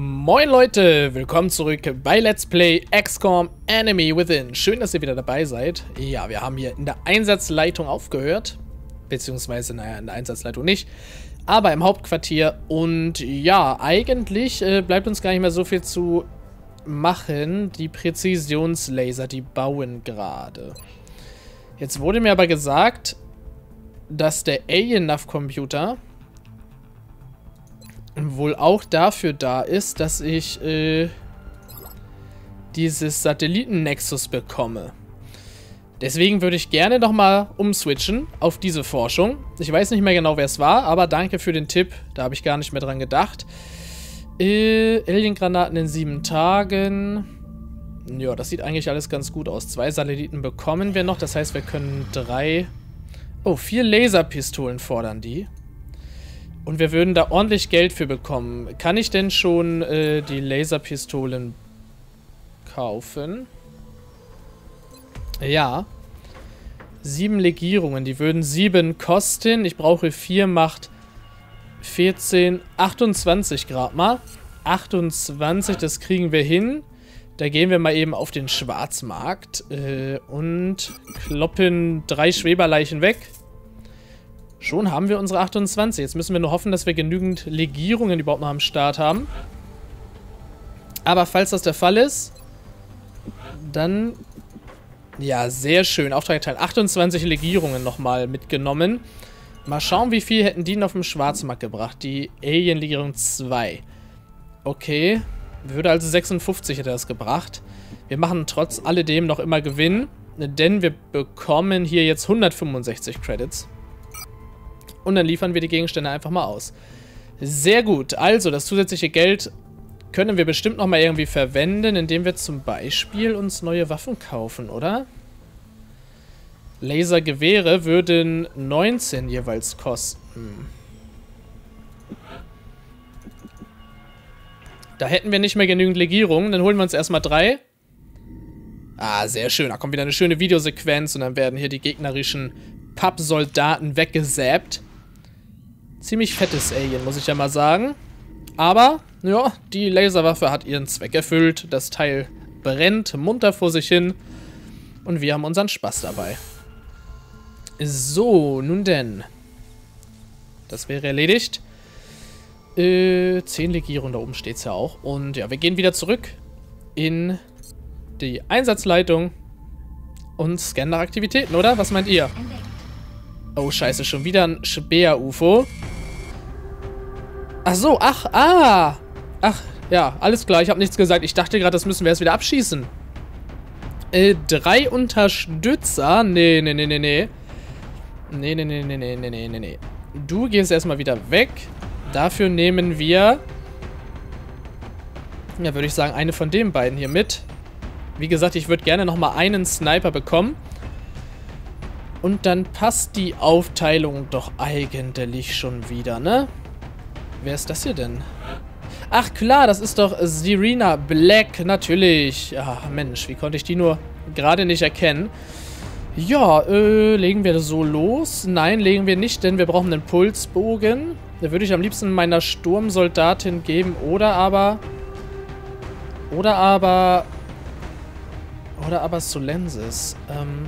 Moin Leute, willkommen zurück bei Let's Play XCOM Enemy Within. Schön, dass ihr wieder dabei seid. Ja, wir haben hier in der Einsatzleitung aufgehört. Beziehungsweise, naja, in der Einsatzleitung nicht. Aber im Hauptquartier. Und ja, eigentlich äh, bleibt uns gar nicht mehr so viel zu machen. Die Präzisionslaser, die bauen gerade. Jetzt wurde mir aber gesagt, dass der Alien-Nav-Computer wohl auch dafür da ist, dass ich äh, dieses Satelliten-Nexus bekomme. Deswegen würde ich gerne nochmal umswitchen auf diese Forschung. Ich weiß nicht mehr genau, wer es war, aber danke für den Tipp. Da habe ich gar nicht mehr dran gedacht. Äh, Alien-Granaten in sieben Tagen. Ja, das sieht eigentlich alles ganz gut aus. Zwei Satelliten bekommen wir noch. Das heißt, wir können drei... Oh, vier Laserpistolen fordern die. Und wir würden da ordentlich Geld für bekommen. Kann ich denn schon äh, die Laserpistolen kaufen? Ja. Sieben Legierungen. Die würden sieben kosten. Ich brauche vier, macht 14, 28 Grad mal. 28, das kriegen wir hin. Da gehen wir mal eben auf den Schwarzmarkt äh, und kloppen drei Schweberleichen weg. Schon haben wir unsere 28. Jetzt müssen wir nur hoffen, dass wir genügend Legierungen überhaupt noch am Start haben. Aber falls das der Fall ist, dann... Ja, sehr schön. Auftrag erteilt. 28 Legierungen nochmal mitgenommen. Mal schauen, wie viel hätten die auf dem Schwarzmarkt gebracht. Die Alien-Legierung 2. Okay. Würde also 56 hätte das gebracht. Wir machen trotz alledem noch immer Gewinn. Denn wir bekommen hier jetzt 165 Credits. Und dann liefern wir die Gegenstände einfach mal aus. Sehr gut. Also, das zusätzliche Geld können wir bestimmt nochmal irgendwie verwenden, indem wir zum Beispiel uns neue Waffen kaufen, oder? Lasergewehre würden 19 jeweils kosten. Da hätten wir nicht mehr genügend Legierungen. Dann holen wir uns erstmal drei. Ah, sehr schön. Da kommt wieder eine schöne Videosequenz und dann werden hier die gegnerischen Pappsoldaten weggesäbt. Ziemlich fettes Alien, muss ich ja mal sagen. Aber, ja, die Laserwaffe hat ihren Zweck erfüllt. Das Teil brennt munter vor sich hin. Und wir haben unseren Spaß dabei. So, nun denn. Das wäre erledigt. Äh, 10 Legierungen, da oben steht es ja auch. Und ja, wir gehen wieder zurück in die Einsatzleitung und scannen nach Aktivitäten, oder? Was meint ihr? Oh, scheiße, schon wieder ein Speer-UFO. Ach so, ach, ah. Ach, ja, alles klar, ich habe nichts gesagt. Ich dachte gerade, das müssen wir erst wieder abschießen. Äh, drei Unterstützer? Nee, nee, nee, nee, nee. Nee, nee, nee, nee, nee, nee, nee, nee. Du gehst erstmal wieder weg. Dafür nehmen wir... Ja, würde ich sagen, eine von den beiden hier mit. Wie gesagt, ich würde gerne nochmal einen Sniper bekommen. Und dann passt die Aufteilung doch eigentlich schon wieder, ne? Wer ist das hier denn? Ach klar, das ist doch Serena Black, natürlich. Ja, Mensch, wie konnte ich die nur gerade nicht erkennen? Ja, äh, legen wir so los? Nein, legen wir nicht, denn wir brauchen einen Pulsbogen. Da würde ich am liebsten meiner Sturmsoldatin geben. Oder aber... Oder aber... Oder aber Solensis. Ähm...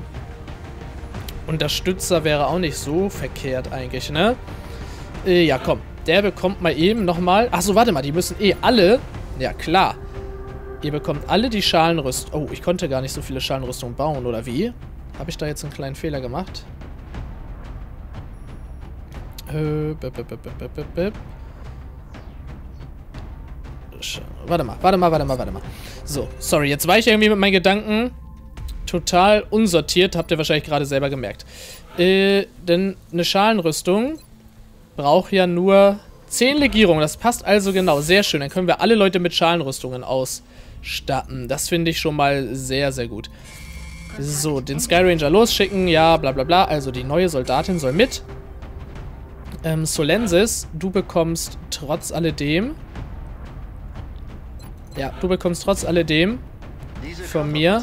Unterstützer wäre auch nicht so verkehrt eigentlich, ne? Äh, ja, komm. Der bekommt mal eben nochmal... Achso, warte mal, die müssen eh alle... Ja, klar. Ihr bekommt alle die Schalenrüstung... Oh, ich konnte gar nicht so viele Schalenrüstungen bauen, oder wie? Habe ich da jetzt einen kleinen Fehler gemacht? Äh, bip, bip, bip, bip, Warte mal, warte mal, warte mal, warte mal. So, sorry, jetzt war ich irgendwie mit meinen Gedanken total unsortiert, habt ihr wahrscheinlich gerade selber gemerkt. Äh, denn eine Schalenrüstung braucht ja nur 10 Legierungen. Das passt also genau. Sehr schön. Dann können wir alle Leute mit Schalenrüstungen ausstatten. Das finde ich schon mal sehr, sehr gut. So, den Sky Ranger losschicken. Ja, bla bla bla. Also die neue Soldatin soll mit. Ähm, Solensis, du bekommst trotz alledem... Ja, du bekommst trotz alledem von mir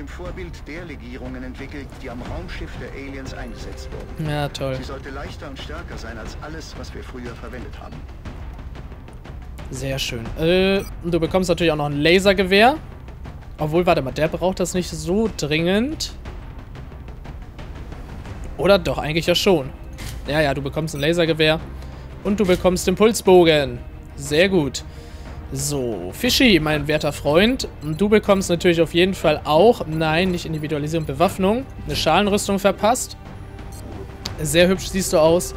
dem Vorbild der Legierungen entwickelt, die am Raumschiff der Aliens eingesetzt wurden. Ja, toll. Sie sollte leichter und stärker sein als alles, was wir früher verwendet haben. Sehr schön. Äh, du bekommst natürlich auch noch ein Lasergewehr. Obwohl, warte mal, der braucht das nicht so dringend. Oder doch, eigentlich ja schon. Ja, ja, du bekommst ein Lasergewehr. Und du bekommst den Pulsbogen. Sehr gut. So, Fischi, mein werter Freund. Du bekommst natürlich auf jeden Fall auch, nein, nicht Individualisierung, Bewaffnung, eine Schalenrüstung verpasst. Sehr hübsch siehst du aus.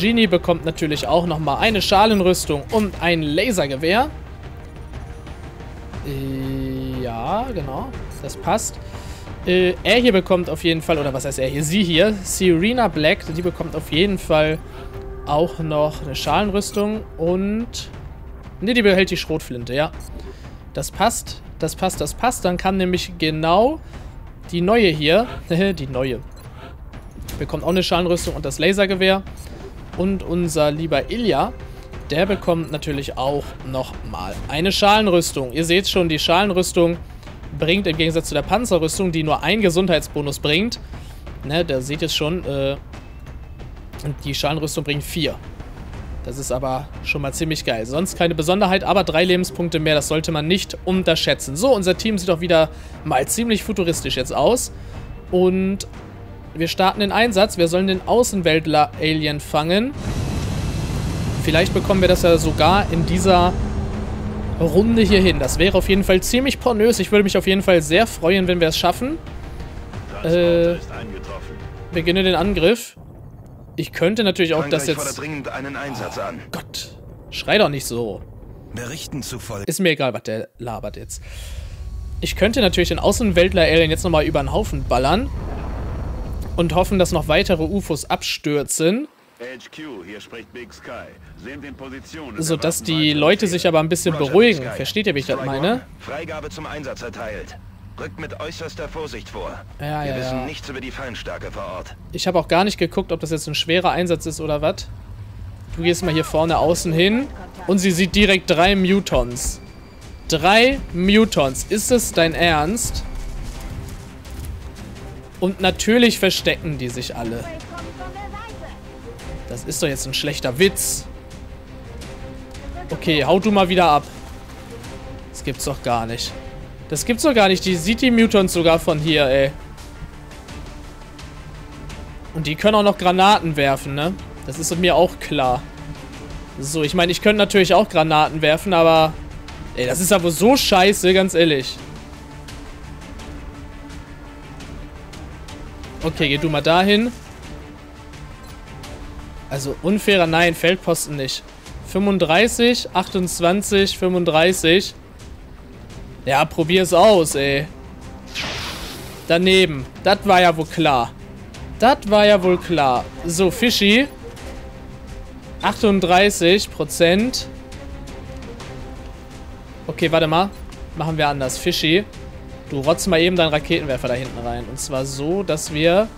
Genie bekommt natürlich auch nochmal eine Schalenrüstung und ein Lasergewehr. Äh, ja, genau. Das passt. Äh, er hier bekommt auf jeden Fall, oder was heißt er hier? Sie hier, Serena Black, die bekommt auf jeden Fall auch noch eine Schalenrüstung und... Ne, die behält die Schrotflinte, ja. Das passt, das passt, das passt. Dann kann nämlich genau die neue hier, die neue, bekommt auch eine Schalenrüstung und das Lasergewehr. Und unser lieber Ilya, der bekommt natürlich auch nochmal eine Schalenrüstung. Ihr seht schon, die Schalenrüstung bringt im Gegensatz zu der Panzerrüstung, die nur einen Gesundheitsbonus bringt. Ne, da seht ihr schon, äh, die Schalenrüstung bringt vier. Das ist aber schon mal ziemlich geil. Sonst keine Besonderheit, aber drei Lebenspunkte mehr, das sollte man nicht unterschätzen. So, unser Team sieht auch wieder mal ziemlich futuristisch jetzt aus. Und wir starten den Einsatz. Wir sollen den Außenweltler-Alien fangen. Vielleicht bekommen wir das ja sogar in dieser Runde hier hin. Das wäre auf jeden Fall ziemlich pornös. Ich würde mich auf jeden Fall sehr freuen, wenn wir es schaffen. Äh, beginne den Angriff. Ich könnte natürlich auch das jetzt... dringend einen Einsatz an. Oh Gott, schrei doch nicht so. Berichten zufolge... Ist mir egal, was der labert jetzt. Ich könnte natürlich den Außenweltler-Alien jetzt nochmal über den Haufen ballern und hoffen, dass noch weitere UFOs abstürzen. Sodass die Leute sich aber ein bisschen beruhigen. Versteht ihr, wie ich das meine? Freigabe zum Einsatz erteilt. Rückt mit äußerster Vorsicht vor. Ja, Wir ja, wissen ja. nichts über die Feinstärke vor Ort. Ich habe auch gar nicht geguckt, ob das jetzt ein schwerer Einsatz ist oder was. Du gehst mal hier vorne außen hin. Und sie sieht direkt drei Mutons. Drei Mutons. Ist es dein Ernst? Und natürlich verstecken die sich alle. Das ist doch jetzt ein schlechter Witz. Okay, hau du mal wieder ab. Das gibt's doch gar nicht. Das gibt's doch gar nicht. Die sieht die Mutons sogar von hier, ey. Und die können auch noch Granaten werfen, ne? Das ist mir auch klar. So, ich meine, ich könnte natürlich auch Granaten werfen, aber... Ey, das ist aber so scheiße, ganz ehrlich. Okay, geh du mal dahin. Also unfairer, nein, Feldposten nicht. 35, 28, 35. Ja, probier es aus, ey. Daneben. Das war ja wohl klar. Das war ja wohl klar. So, Fischi. 38 Prozent. Okay, warte mal. Machen wir anders. Fischi. Du rotzt mal eben deinen Raketenwerfer da hinten rein. Und zwar so, dass wir...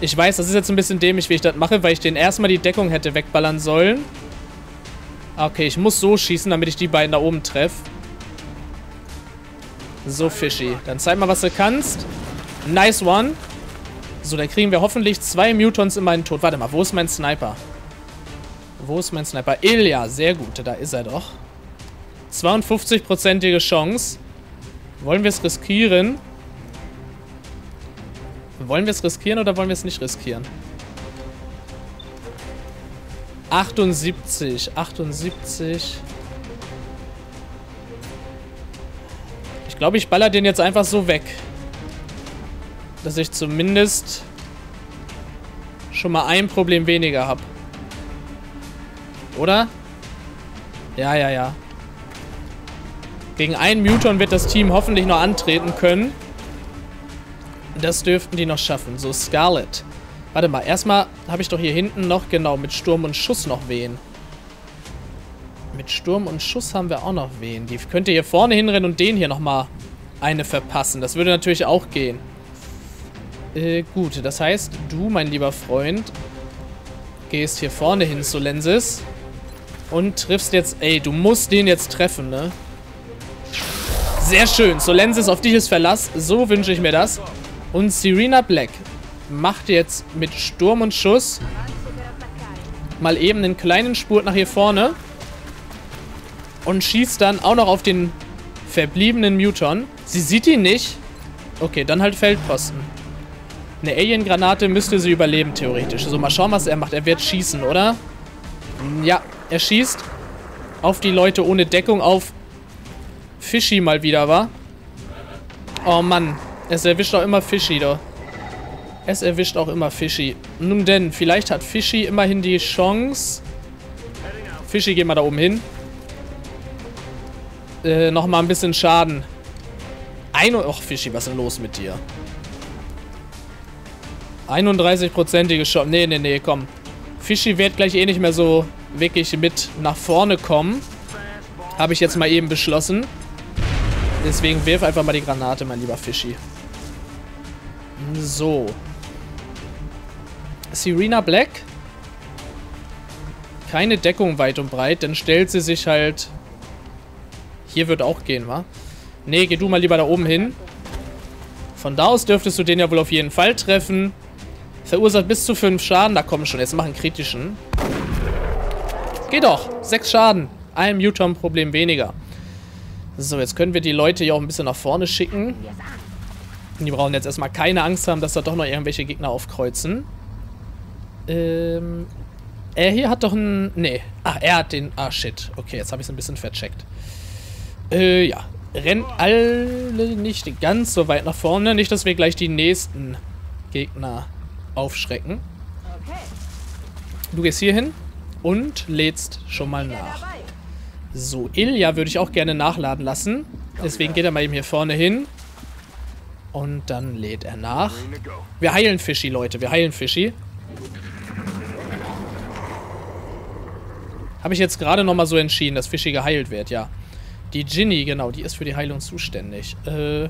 Ich weiß, das ist jetzt ein bisschen dämlich, wie ich das mache, weil ich den erstmal die Deckung hätte wegballern sollen. Okay, ich muss so schießen, damit ich die beiden da oben treffe. So, Fischi. Dann zeig mal, was du kannst. Nice one. So, dann kriegen wir hoffentlich zwei Mutons in meinen Tod. Warte mal, wo ist mein Sniper? Wo ist mein Sniper? Ilya, sehr gut. Da ist er doch. 52-prozentige Chance. Wollen wir es riskieren? Wollen wir es riskieren oder wollen wir es nicht riskieren? 78, 78. glaube, ich baller den jetzt einfach so weg. Dass ich zumindest schon mal ein Problem weniger habe. Oder? Ja, ja, ja. Gegen einen Muton wird das Team hoffentlich noch antreten können. Das dürften die noch schaffen. So, Scarlet. Warte mal, erstmal habe ich doch hier hinten noch, genau, mit Sturm und Schuss noch wen. Mit Sturm und Schuss haben wir auch noch wen. Die könnte hier vorne hinrennen und den hier nochmal eine verpassen. Das würde natürlich auch gehen. Äh, gut, das heißt, du, mein lieber Freund, gehst hier vorne hin zu Lenses und triffst jetzt... Ey, du musst den jetzt treffen, ne? Sehr schön. So, Lenses, auf dich ist Verlass. So wünsche ich mir das. Und Serena Black macht jetzt mit Sturm und Schuss mal eben einen kleinen Spurt nach hier vorne. Und schießt dann auch noch auf den verbliebenen Muton. Sie sieht ihn nicht. Okay, dann halt Feldposten. Eine Alien-Granate müsste sie überleben, theoretisch. So, mal schauen, was er macht. Er wird schießen, oder? Ja, er schießt auf die Leute ohne Deckung auf Fishy mal wieder, wa? Oh Mann, es erwischt auch immer Fishy, doch. Es erwischt auch immer Fishy. Nun denn, vielleicht hat Fishy immerhin die Chance. Fishy, geh mal da oben hin. Äh, nochmal ein bisschen Schaden. Ein... Och, Fishy, was ist denn los mit dir? 31-prozentige Chance. Nee, nee, nee, komm. Fishy wird gleich eh nicht mehr so wirklich mit nach vorne kommen. Habe ich jetzt mal eben beschlossen. Deswegen wirf einfach mal die Granate, mein lieber Fishy. So. Serena Black. Keine Deckung weit und breit, dann stellt sie sich halt... Hier wird auch gehen, wa? Nee, geh du mal lieber da oben hin. Von da aus dürftest du den ja wohl auf jeden Fall treffen. Verursacht bis zu 5 Schaden. Da kommen schon, jetzt machen kritischen. Geht doch. 6 Schaden. Ein Muton-Problem weniger. So, jetzt können wir die Leute hier auch ein bisschen nach vorne schicken. Die brauchen jetzt erstmal keine Angst haben, dass da doch noch irgendwelche Gegner aufkreuzen. Ähm, er hier hat doch einen... Nee. Ah, er hat den... Ah, shit. Okay, jetzt habe ich es ein bisschen vercheckt. Äh, ja. Rennt alle nicht ganz so weit nach vorne. Nicht, dass wir gleich die nächsten Gegner aufschrecken. Du gehst hier hin und lädst schon mal nach. So, Ilja würde ich auch gerne nachladen lassen. Deswegen geht er mal eben hier vorne hin. Und dann lädt er nach. Wir heilen Fischi, Leute. Wir heilen Fischi. Habe ich jetzt gerade nochmal so entschieden, dass Fischi geheilt wird, ja. Die Ginny, genau, die ist für die Heilung zuständig. Äh,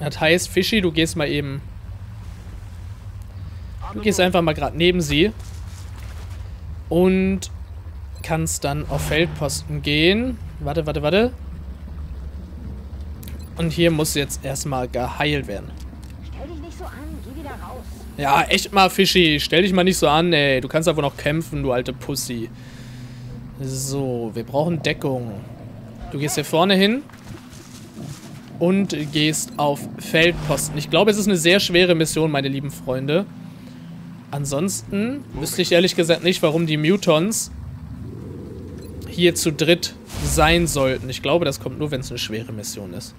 das heißt, Fischi, du gehst mal eben... Du gehst einfach mal gerade neben sie. Und kannst dann auf Feldposten gehen. Warte, warte, warte. Und hier muss jetzt erstmal geheilt werden. Stell dich nicht so an, geh wieder raus. Ja, echt mal, Fischi. Stell dich mal nicht so an, ey. Du kannst aber noch kämpfen, du alte Pussy. So, wir brauchen Deckung. Du gehst hier vorne hin. Und gehst auf Feldposten. Ich glaube, es ist eine sehr schwere Mission, meine lieben Freunde. Ansonsten wüsste ich ehrlich gesagt nicht, warum die Mutons hier zu dritt sein sollten. Ich glaube, das kommt nur, wenn es eine schwere Mission ist.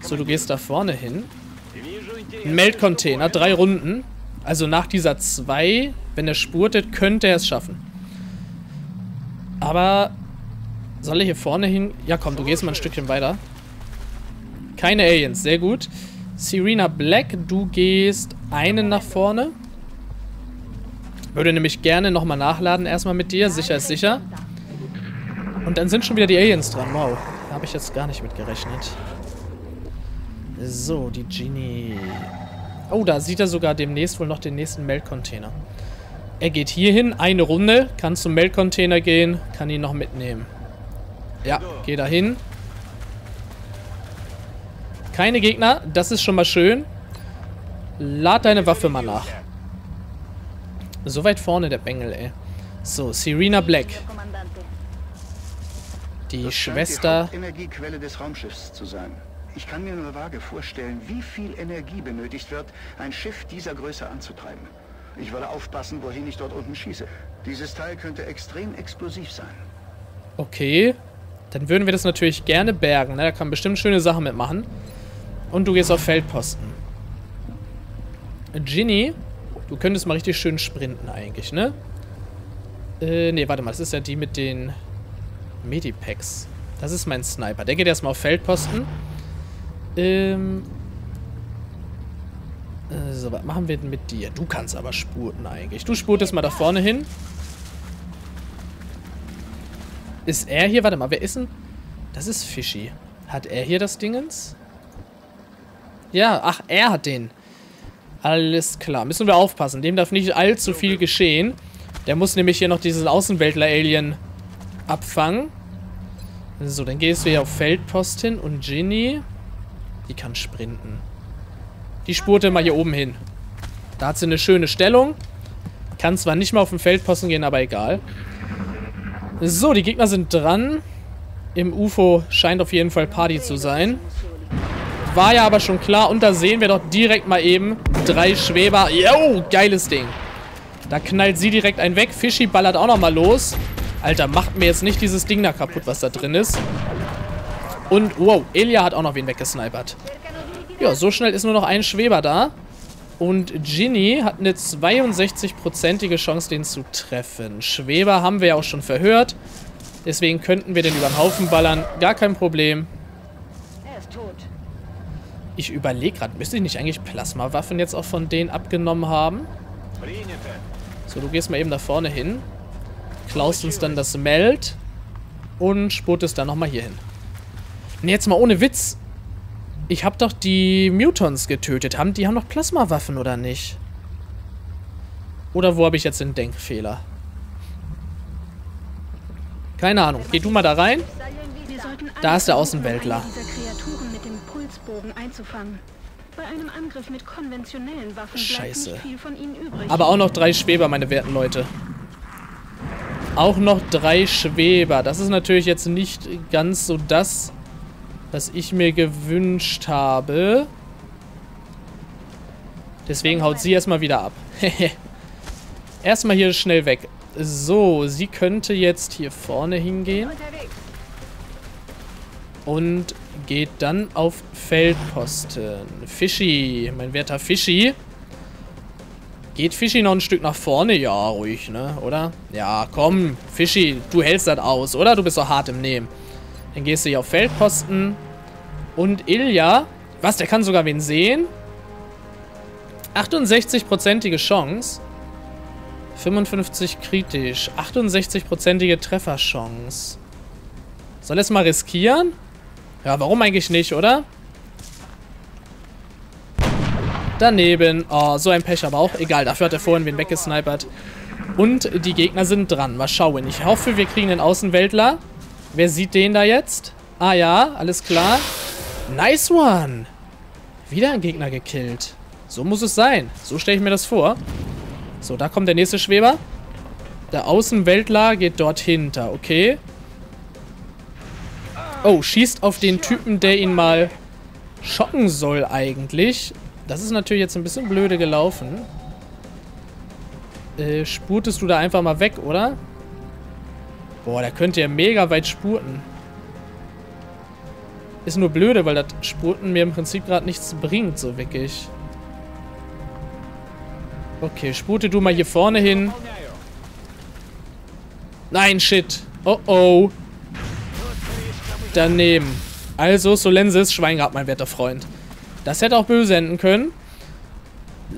So, du gehst da vorne hin. Meldcontainer, drei Runden. Also nach dieser zwei, wenn er spurtet, könnte er es schaffen. Aber soll er hier vorne hin? Ja, komm, du gehst mal ein Stückchen weiter. Keine Aliens, sehr gut. Serena Black, du gehst einen nach vorne. Würde nämlich gerne nochmal nachladen erstmal mit dir. Sicher ist sicher. Und dann sind schon wieder die Aliens dran. Wow, da habe ich jetzt gar nicht mit gerechnet. So, die Genie. Oh, da sieht er sogar demnächst wohl noch den nächsten Meldcontainer. Er geht hier hin, eine Runde, kann zum Meldcontainer gehen, kann ihn noch mitnehmen. Ja, geh da hin. Keine Gegner, das ist schon mal schön. Lad deine Waffe mal nach. So weit vorne der Bengel, ey. So, Serena Black. Die Schwester... Die Energiequelle des Raumschiffs zu sein. Ich kann mir nur vage vorstellen, wie viel Energie benötigt wird, ein Schiff dieser Größe anzutreiben. Ich würde aufpassen, wohin ich dort unten schieße. Dieses Teil könnte extrem explosiv sein. Okay. Dann würden wir das natürlich gerne bergen. Ne? Da kann bestimmt schöne Sachen mitmachen. Und du gehst auf Feldposten. Ginny, du könntest mal richtig schön sprinten eigentlich, ne? Äh, ne, warte mal. Das ist ja die mit den Medipacks. Das ist mein Sniper. Der geht erstmal auf Feldposten. Ähm. Äh, so, was machen wir denn mit dir? Du kannst aber spurten eigentlich. Du spurtest mal da vorne hin. Ist er hier? Warte mal, wer ist denn? Das ist Fishy. Hat er hier das Dingens? Ja, ach, er hat den. Alles klar. Müssen wir aufpassen. Dem darf nicht allzu viel geschehen. Der muss nämlich hier noch diesen Außenweltler-Alien abfangen. So, dann gehst du hier auf Feldpost hin und Ginny... Die kann sprinten. Die spurte mal hier oben hin. Da hat sie eine schöne Stellung. Kann zwar nicht mal auf den Feldposten gehen, aber egal. So, die Gegner sind dran. Im UFO scheint auf jeden Fall Party zu sein. War ja aber schon klar. Und da sehen wir doch direkt mal eben drei Schweber. Yo, geiles Ding. Da knallt sie direkt einen weg. Fischi ballert auch nochmal los. Alter, macht mir jetzt nicht dieses Ding da kaputt, was da drin ist. Und, wow, Elia hat auch noch wen weggesnipert. Ja, so schnell ist nur noch ein Schweber da. Und Ginny hat eine 62-prozentige Chance, den zu treffen. Schweber haben wir ja auch schon verhört. Deswegen könnten wir den über den Haufen ballern. Gar kein Problem. Er ist tot. Ich überlege gerade, müsste ich nicht eigentlich Plasmawaffen jetzt auch von denen abgenommen haben? So, du gehst mal eben da vorne hin. Klaust uns dann das Meld. Und spurtest dann nochmal hier hin. Und jetzt mal ohne Witz. Ich habe doch die Mutons getötet. Haben, die haben doch Plasmawaffen, oder nicht? Oder wo habe ich jetzt den Denkfehler? Keine Ahnung. Geh du mal da rein. Da ist der Außenweltler. Scheiße. Aber auch noch drei Schweber, meine werten Leute. Auch noch drei Schweber. Das ist natürlich jetzt nicht ganz so das, was ich mir gewünscht habe. Deswegen haut sie erstmal wieder ab. erstmal hier schnell weg. So, sie könnte jetzt hier vorne hingehen. Und geht dann auf Feldposten. Fischi, mein werter Fischi. Geht Fischi noch ein Stück nach vorne? Ja, ruhig, ne? Oder? Ja, komm, Fischi, du hältst das aus, oder? Du bist doch hart im Nehmen. Dann gehst du hier auf Feldposten. Und Ilja, was, der kann sogar wen sehen? 68-prozentige Chance. 55 kritisch. 68-prozentige Trefferchance. Soll es mal riskieren? Ja, warum eigentlich nicht, oder? Daneben. Oh, so ein Pech aber auch. Egal, dafür hat er vorhin wen weggesnipert. Und die Gegner sind dran. Mal schauen. Ich hoffe, wir kriegen den Außenweltler. Wer sieht den da jetzt? Ah ja, alles klar. Nice one. Wieder ein Gegner gekillt. So muss es sein. So stelle ich mir das vor. So, da kommt der nächste Schweber. Der Außenweltler geht dort hinter. Okay. Oh, schießt auf den Typen, der ihn mal schocken soll eigentlich. Das ist natürlich jetzt ein bisschen blöde gelaufen. Äh, spurtest du da einfach mal weg, oder? Boah, der könnte ja mega weit spurten. Ist nur blöde, weil das Spurten mir im Prinzip gerade nichts bringt, so wirklich. Okay, spute du mal hier vorne hin. Nein, shit. Oh, oh. Daneben. Also, Solensis, Schwein gehabt, mein werter Freund. Das hätte auch böse enden können.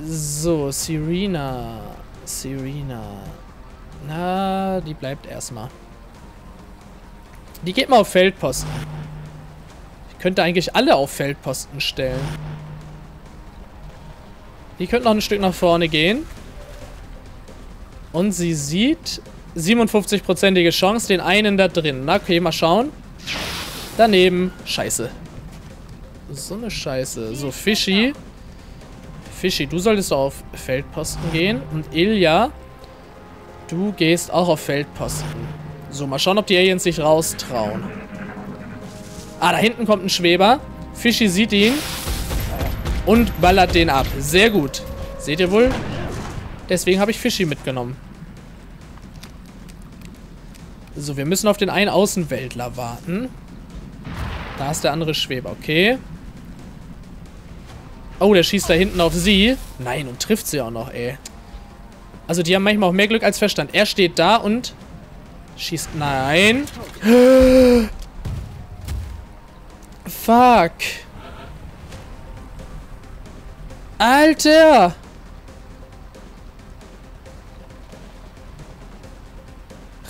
So, Serena. Serena. Na, die bleibt erstmal. Die geht mal auf Feldposten. Könnte eigentlich alle auf Feldposten stellen. Die könnte noch ein Stück nach vorne gehen. Und sie sieht 57-prozentige Chance, den einen da drin. Na, okay, mal schauen. Daneben. Scheiße. So eine Scheiße. So, Fischi. Fischi, du solltest auf Feldposten gehen. Und Ilja, du gehst auch auf Feldposten. So, mal schauen, ob die Aliens sich raustrauen. Ah, da hinten kommt ein Schweber. Fischi sieht ihn. Und ballert den ab. Sehr gut. Seht ihr wohl? Deswegen habe ich Fischi mitgenommen. So, wir müssen auf den einen Außenweltler warten. Da ist der andere Schweber, okay. Oh, der schießt da hinten auf sie. Nein, und trifft sie auch noch, ey. Also die haben manchmal auch mehr Glück als Verstand. Er steht da und schießt... Nein. Fuck. Alter.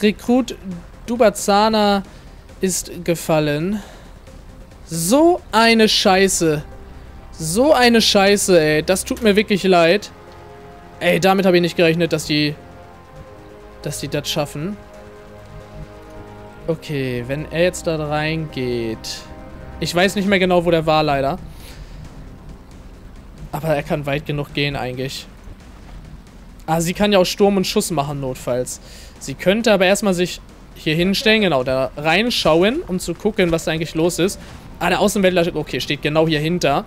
Rekrut Dubazana ist gefallen. So eine Scheiße. So eine Scheiße, ey. Das tut mir wirklich leid. Ey, damit habe ich nicht gerechnet, dass die... Dass die das schaffen. Okay, wenn er jetzt da reingeht... Ich weiß nicht mehr genau, wo der war, leider. Aber er kann weit genug gehen, eigentlich. Ah, sie kann ja auch Sturm und Schuss machen, notfalls. Sie könnte aber erstmal sich hier hinstellen, genau, da reinschauen, um zu gucken, was da eigentlich los ist. Ah, der Außenwäldler, okay, steht genau hier hinter.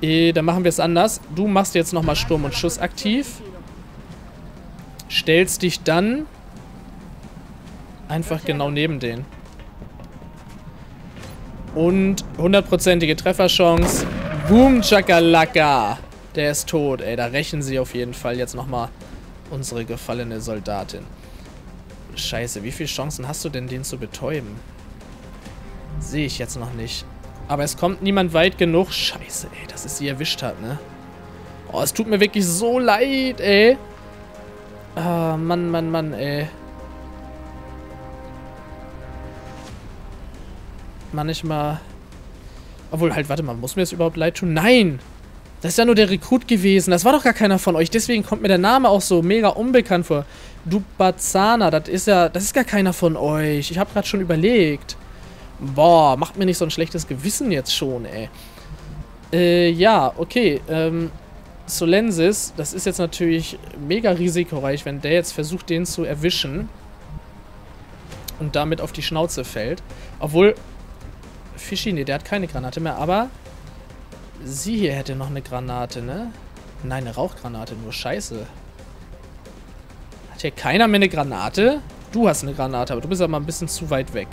Äh, dann machen wir es anders. Du machst jetzt nochmal Sturm und Schuss aktiv. Stellst dich dann einfach genau neben den. Und hundertprozentige Trefferchance. Boom, Chakalaka. Der ist tot, ey. Da rächen sie auf jeden Fall jetzt nochmal unsere gefallene Soldatin. Scheiße, wie viele Chancen hast du denn, den zu betäuben? Sehe ich jetzt noch nicht. Aber es kommt niemand weit genug. Scheiße, ey, dass es sie erwischt hat, ne? Oh, es tut mir wirklich so leid, ey. Ah, Mann, Mann, Mann, ey. Manchmal... Obwohl, halt, warte mal, muss mir das überhaupt leid tun? Nein! Das ist ja nur der Rekrut gewesen. Das war doch gar keiner von euch. Deswegen kommt mir der Name auch so mega unbekannt vor. Dubazana, das ist ja... Das ist gar keiner von euch. Ich habe gerade schon überlegt. Boah, macht mir nicht so ein schlechtes Gewissen jetzt schon, ey. Äh, ja, okay. Ähm, Solensis, das ist jetzt natürlich mega risikoreich, wenn der jetzt versucht, den zu erwischen. Und damit auf die Schnauze fällt. Obwohl, Fischi, nee, der hat keine Granate mehr, aber sie hier hätte noch eine Granate, ne? Nein, eine Rauchgranate, nur scheiße. Hat hier keiner mehr eine Granate? Du hast eine Granate, aber du bist aber mal ein bisschen zu weit weg.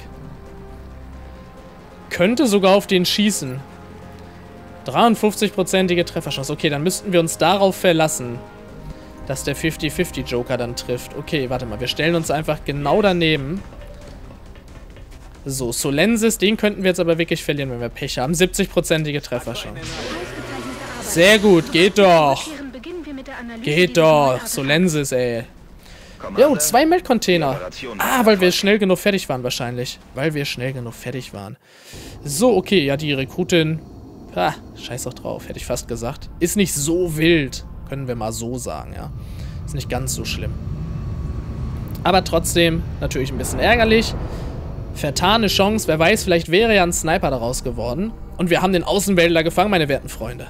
Könnte sogar auf den schießen. 53-prozentige Trefferchance. Okay, dann müssten wir uns darauf verlassen, dass der 50-50 Joker dann trifft. Okay, warte mal. Wir stellen uns einfach genau daneben. So, Solensis, den könnten wir jetzt aber wirklich verlieren, wenn wir Pech haben. 70-prozentige Trefferchance. Sehr gut, geht doch. Geht doch. Solensis, ey. Jo, zwei Melkcontainer. Ah, weil wir schnell genug fertig waren wahrscheinlich. Weil wir schnell genug fertig waren. So, okay, ja, die Rekrutin... Ah, scheiß doch drauf, hätte ich fast gesagt. Ist nicht so wild, können wir mal so sagen, ja. Ist nicht ganz so schlimm. Aber trotzdem natürlich ein bisschen ärgerlich. Vertane Chance. Wer weiß, vielleicht wäre ja ein Sniper daraus geworden. Und wir haben den Außenwäldler gefangen, meine werten Freunde.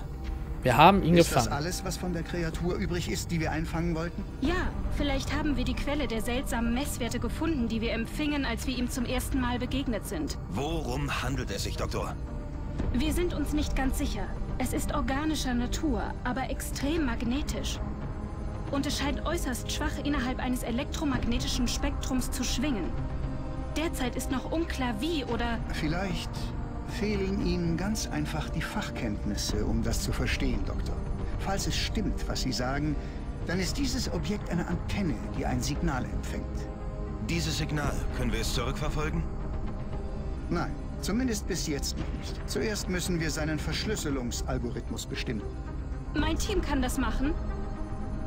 Wir haben ihn ist gefangen. Ist das alles, was von der Kreatur übrig ist, die wir einfangen wollten? Ja, vielleicht haben wir die Quelle der seltsamen Messwerte gefunden, die wir empfingen, als wir ihm zum ersten Mal begegnet sind. Worum handelt es sich, Doktor? Wir sind uns nicht ganz sicher. Es ist organischer Natur, aber extrem magnetisch. Und es scheint äußerst schwach innerhalb eines elektromagnetischen Spektrums zu schwingen. Derzeit ist noch unklar wie oder... Vielleicht fehlen Ihnen ganz einfach die Fachkenntnisse, um das zu verstehen, Doktor. Falls es stimmt, was Sie sagen, dann ist dieses Objekt eine Antenne, die ein Signal empfängt. Dieses Signal, können wir es zurückverfolgen? Nein, zumindest bis jetzt noch nicht. Zuerst müssen wir seinen Verschlüsselungsalgorithmus bestimmen. Mein Team kann das machen?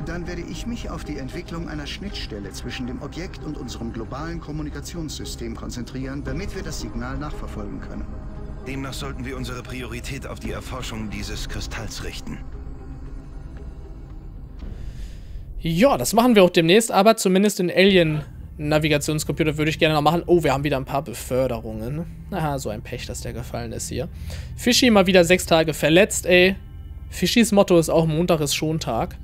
Dann werde ich mich auf die Entwicklung einer Schnittstelle zwischen dem Objekt und unserem globalen Kommunikationssystem konzentrieren, damit wir das Signal nachverfolgen können. Demnach sollten wir unsere Priorität auf die Erforschung dieses Kristalls richten. Ja, das machen wir auch demnächst, aber zumindest in Alien-Navigationscomputer würde ich gerne noch machen. Oh, wir haben wieder ein paar Beförderungen. Aha, so ein Pech, dass der gefallen ist hier. Fischi mal wieder sechs Tage verletzt, ey. Fischis Motto ist auch Montag ist Schontag.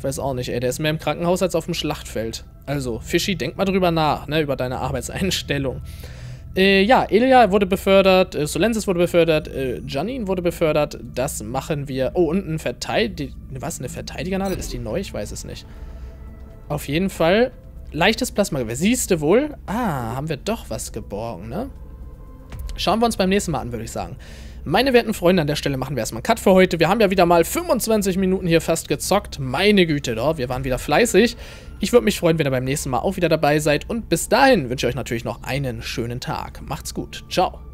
Ich weiß auch nicht, ey. Der ist mehr im Krankenhaus als auf dem Schlachtfeld. Also, Fischi, denk mal drüber nach, ne, über deine Arbeitseinstellung. Äh, ja, Ilya wurde befördert, äh, Solensis wurde befördert, äh, Janine wurde befördert. Das machen wir. Oh, und ein Verteidiger. Was? Eine Verteidigernadel? Ist die neu? Ich weiß es nicht. Auf jeden Fall. Leichtes Plasmagewehr. Siehst du wohl? Ah, haben wir doch was geborgen, ne? Schauen wir uns beim nächsten Mal an, würde ich sagen. Meine werten Freunde, an der Stelle machen wir erstmal einen Cut für heute. Wir haben ja wieder mal 25 Minuten hier fast gezockt. Meine Güte, doch, wir waren wieder fleißig. Ich würde mich freuen, wenn ihr beim nächsten Mal auch wieder dabei seid. Und bis dahin wünsche ich euch natürlich noch einen schönen Tag. Macht's gut. Ciao.